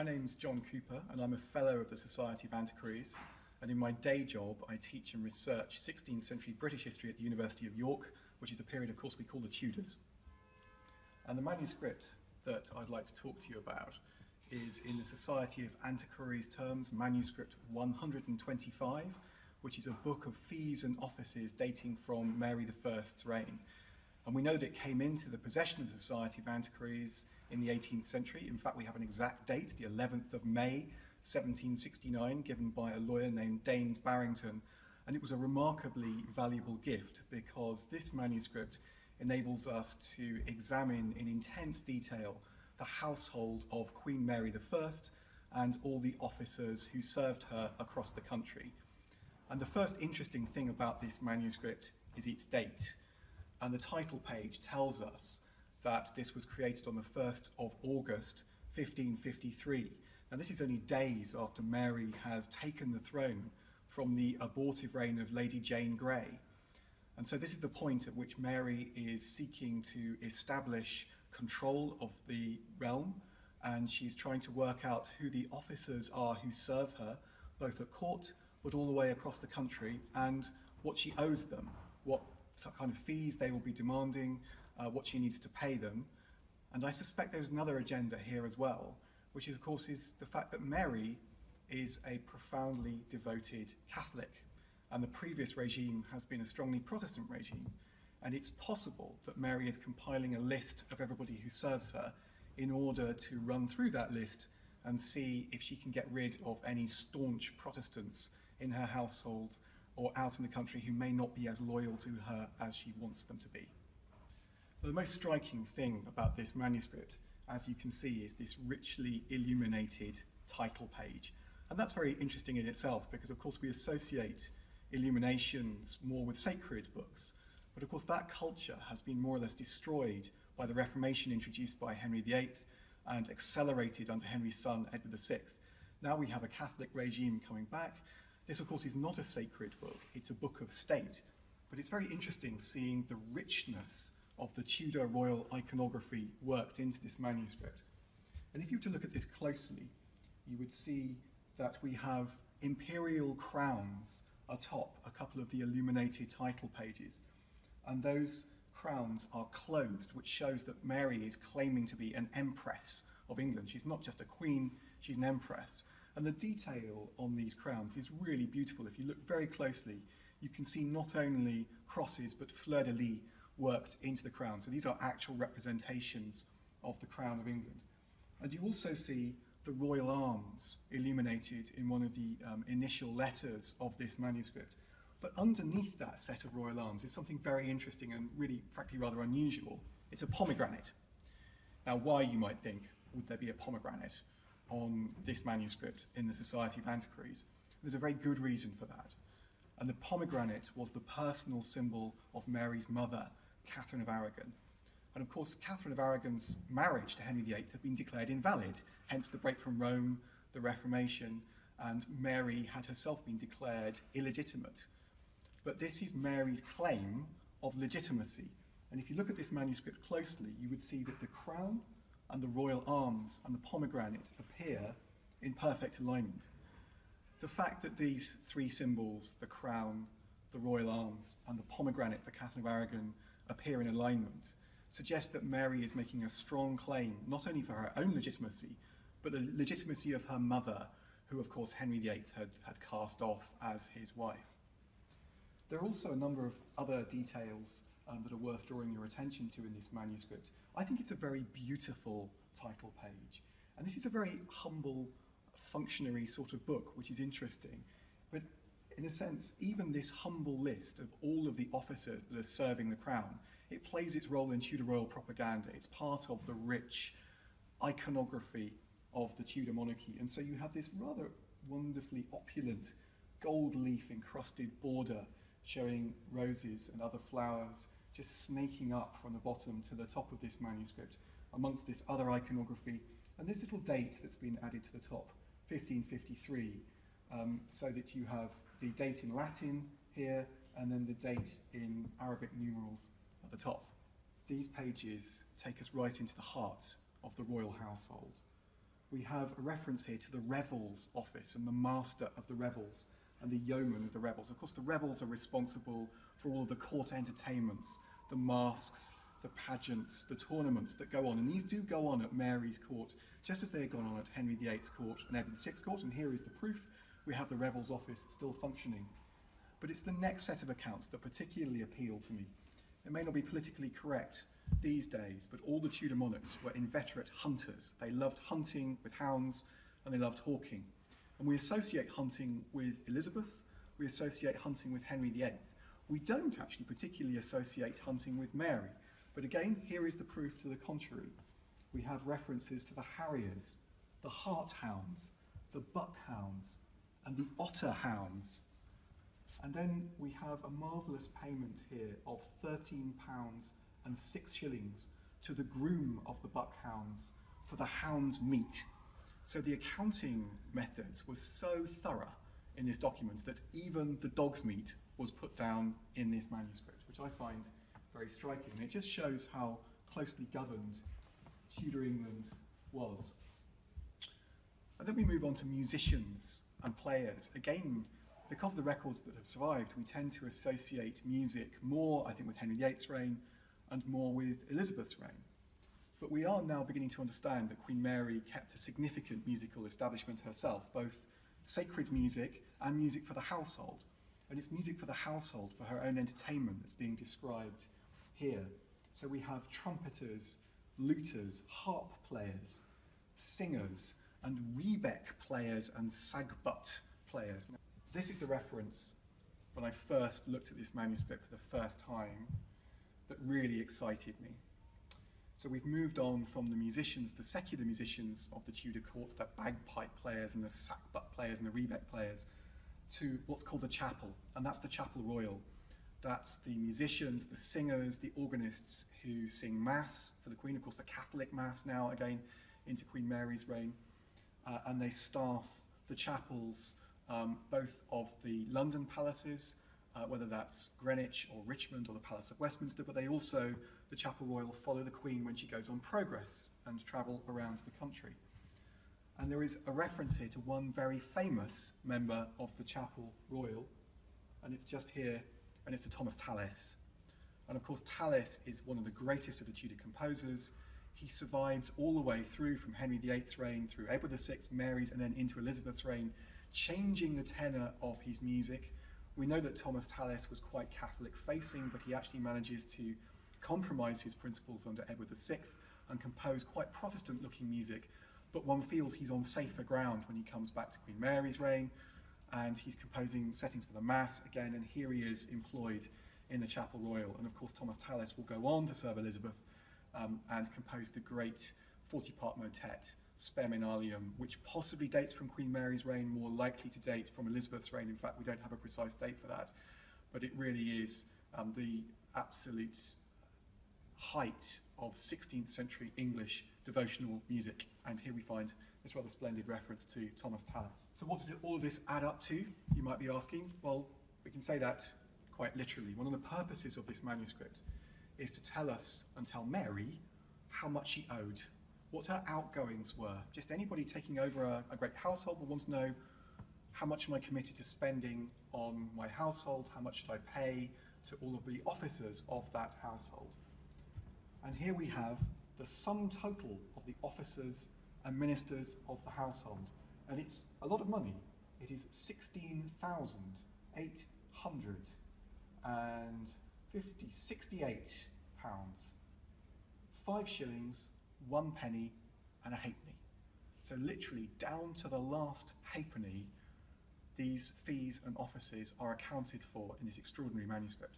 My name's John Cooper, and I'm a Fellow of the Society of Antiquaries. And in my day job, I teach and research 16th century British history at the University of York, which is a period, of course, we call the Tudors. And the manuscript that I'd like to talk to you about is in the Society of Antiquaries terms, manuscript 125, which is a book of fees and offices dating from Mary I's reign. And we know that it came into the possession of the Society of Antiquaries in the 18th century. In fact, we have an exact date, the 11th of May, 1769, given by a lawyer named Daines Barrington. And it was a remarkably valuable gift because this manuscript enables us to examine in intense detail the household of Queen Mary I and all the officers who served her across the country. And the first interesting thing about this manuscript is its date. And the title page tells us that this was created on the 1st of August 1553. Now, this is only days after Mary has taken the throne from the abortive reign of Lady Jane Grey. And so, this is the point at which Mary is seeking to establish control of the realm, and she's trying to work out who the officers are who serve her, both at court but all the way across the country, and what she owes them, what kind of fees they will be demanding, uh, what she needs to pay them. And I suspect there's another agenda here as well, which is, of course is the fact that Mary is a profoundly devoted Catholic, and the previous regime has been a strongly Protestant regime. And it's possible that Mary is compiling a list of everybody who serves her in order to run through that list and see if she can get rid of any staunch Protestants in her household or out in the country who may not be as loyal to her as she wants them to be. The most striking thing about this manuscript, as you can see, is this richly illuminated title page. And that's very interesting in itself because, of course, we associate illuminations more with sacred books. But of course, that culture has been more or less destroyed by the Reformation introduced by Henry VIII and accelerated under Henry's son, Edward VI. Now we have a Catholic regime coming back. This, of course, is not a sacred book, it's a book of state. But it's very interesting seeing the richness of the Tudor royal iconography worked into this manuscript. And if you were to look at this closely, you would see that we have imperial crowns atop a couple of the illuminated title pages. And those crowns are closed, which shows that Mary is claiming to be an empress of England. She's not just a queen, she's an empress. And the detail on these crowns is really beautiful. If you look very closely, you can see not only crosses, but fleur-de-lis worked into the crown. So these are actual representations of the crown of England. And you also see the royal arms illuminated in one of the um, initial letters of this manuscript. But underneath that set of royal arms is something very interesting and really, frankly, rather unusual. It's a pomegranate. Now, why, you might think, would there be a pomegranate on this manuscript in the Society of Antiquaries? There's a very good reason for that. And the pomegranate was the personal symbol of Mary's mother, Catherine of Aragon. And of course, Catherine of Aragon's marriage to Henry VIII had been declared invalid, hence the break from Rome, the Reformation, and Mary had herself been declared illegitimate. But this is Mary's claim of legitimacy. And if you look at this manuscript closely, you would see that the crown and the royal arms and the pomegranate appear in perfect alignment. The fact that these three symbols, the crown, the royal arms, and the pomegranate for Catherine of Aragon, appear in alignment suggests that Mary is making a strong claim, not only for her own legitimacy, but the legitimacy of her mother, who, of course, Henry VIII had, had cast off as his wife. There are also a number of other details um, that are worth drawing your attention to in this manuscript. I think it's a very beautiful title page. And this is a very humble, functionary sort of book, which is interesting. But in a sense, even this humble list of all of the officers that are serving the crown, it plays its role in Tudor royal propaganda. It's part of the rich iconography of the Tudor monarchy. And so you have this rather wonderfully opulent gold leaf encrusted border showing roses and other flowers just snaking up from the bottom to the top of this manuscript amongst this other iconography and this little date that's been added to the top, 1553, um, so that you have the date in Latin here and then the date in Arabic numerals at the top. These pages take us right into the heart of the royal household. we have a reference here to the revels office and the master of the revels and the yeomen of the revels. Of course, the revels are responsible for all of the court entertainments, the masques, the pageants, the tournaments that go on. And these do go on at Mary's court, just as they had gone on at Henry VIII's court and Edward VI's court. And here is the proof. We have the revels office still functioning. But it's the next set of accounts that particularly appeal to me. It may not be politically correct these days, but all the Tudor monarchs were inveterate hunters. They loved hunting with hounds and they loved hawking. And we associate hunting with Elizabeth, we associate hunting with Henry VIII. We don't actually particularly associate hunting with Mary. But again, here is the proof to the contrary. We have references to the harriers, the hart hounds, the buck hounds, and the otter hounds. And then we have a marvellous payment here of £13 and six shillings to the groom of the buckhounds for the hound's meat. So the accounting methods were so thorough in this document that even the dog's meat was put down in this manuscript, which I find very striking. It just shows how closely governed Tudor England was. And then we move on to musicians and players. Again, because of the records that have survived, we tend to associate music more, I think, with Henry VIII's reign and more with Elizabeth's reign. But we are now beginning to understand that Queen Mary kept a significant musical establishment herself, both sacred music and music for the household. And it's music for the household, for her own entertainment, that's being described here. So we have trumpeters, luters, harp players, singers, and rebec players and sackbut players. Now, this is the reference when I first looked at this manuscript for the first time that really excited me. So we've moved on from the musicians, the secular musicians of the Tudor court, the bagpipe players and the sackbut players and the rebec players, to what's called the chapel, and that's the chapel royal. That's the musicians, the singers, the organists who sing mass for the Queen, of course the Catholic mass now again into Queen Mary's reign, uh, and they staff the chapels um, both of the London palaces uh, whether that's Greenwich or Richmond or the Palace of Westminster, but they also, the Chapel Royal, follow the Queen when she goes on progress and travel around the country. And there is a reference here to one very famous member of the Chapel Royal, and it's just here, and it's to Thomas Tallis. And of course, Tallis is one of the greatest of the Tudor composers. He survives all the way through from Henry VIII's reign, through Edward VI, Mary's, and then into Elizabeth's reign, changing the tenor of his music we know that Thomas Tallis was quite Catholic facing, but he actually manages to compromise his principles under Edward VI and compose quite Protestant looking music. But one feels he's on safer ground when he comes back to Queen Mary's reign and he's composing settings for the Mass again, and here he is employed in the Chapel Royal. And of course, Thomas Tallis will go on to serve Elizabeth um, and compose the great 40 part motet Spem in Alium, which possibly dates from Queen Mary's reign, more likely to date from Elizabeth's reign. In fact, we don't have a precise date for that, but it really is um, the absolute height of 16th century English devotional music. And here we find this rather splendid reference to Thomas Tallis. So what does all this add up to, you might be asking? Well, we can say that quite literally. One of the purposes of this manuscript is to tell us and tell Mary how much she owed what her outgoings were. Just anybody taking over a, a great household will want to know how much am I committed to spending on my household, how much should I pay to all of the officers of that household. And here we have the sum total of the officers and ministers of the household. And it's a lot of money. It is 16,850, 68 pounds. Five shillings one penny, and a halfpenny. So literally down to the last halfpenny, these fees and offices are accounted for in this extraordinary manuscript.